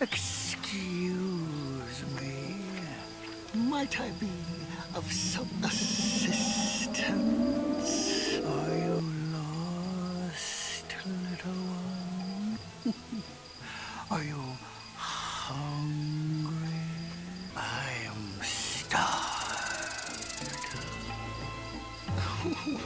Excuse me. Might I be of some assistance? Are you lost, little one? Are you hungry? Oh.